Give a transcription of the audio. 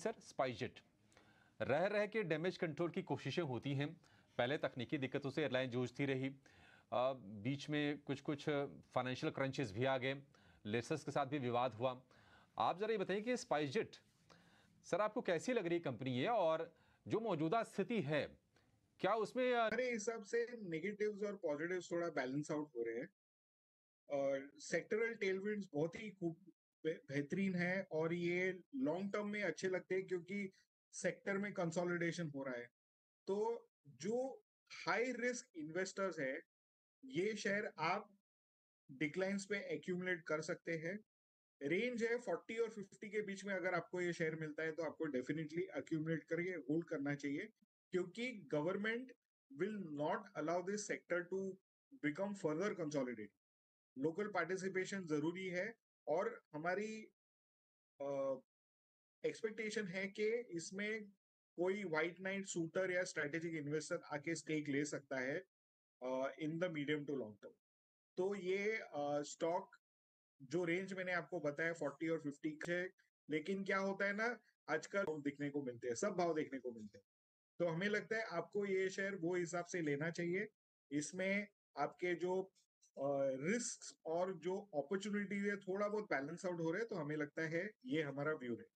Sir SpiceJet रह रह के डैमेज कंट्रोल की कोशिशें होती हैं। पहले तकनीकी दिक्कतों से एयरलाइन जूझती रही। आ, बीच में कुछ कुछ फाइनेंशियल क्रंचेस भी आ गए। लेसस के साथ भी विवाद हुआ। आप जरा ये बताइए कि स्पाइसजेट सर आपको कैसी लग रही कंपनी ये? और जो मौजूदा स्थिति है क्या उसमें आ, हमारे हिसाब से नेगेटिव्स और पॉजिटिव्स थोड़ा बैलेंस आउट हो रहे हैं। और सेक्टरल टेलविंड्स बहुत ही बेहतरीन है और ये लॉन्ग टर्म में अच्छे लगते हैं क्योंकि सेक्टर में कंसोलिडेशन हो रहा है। तो जो हाई रिस्क इन्वेस्टर्स है, ये शेयर आप डिक्लाइंस पे एक्यूमुलेट कर सकते हैं। रेंज है 40 और 50 के बीच में अगर आपको ये शेयर मिलता है तो आपको डेफिनेटली एक्यूमुलेट करके होल्ड करना चाहिए, क्योंकि government will not allow this sector to become further consolidate local participation ज़रूरी है और हमारी एक्सपेक्टेशन है कि इसमें कोई व्हाइट नाइट शूटर या स्ट्रेटेजिक इन्वेस्टर आके स्टेक ले सकता है in the medium to long term तो ये स्टॉक uh, जो रेंज मैंने आपको बताया 40 और 50 है लेकिन क्या होता है ना आजकल दिखने को मिलते हैं सब भाव देखने को मिलते हैं। तो हमें लगता है आपको ये शेयर वो हिसाब से लेना चाहिए। इसमें आपके जो रिस्क और जो अपॉर्चुनिटी है, थोड़ा बहुत बैलेंस आउट हो रहे हैं तो हमें लगता है ये हमारा व्यू है।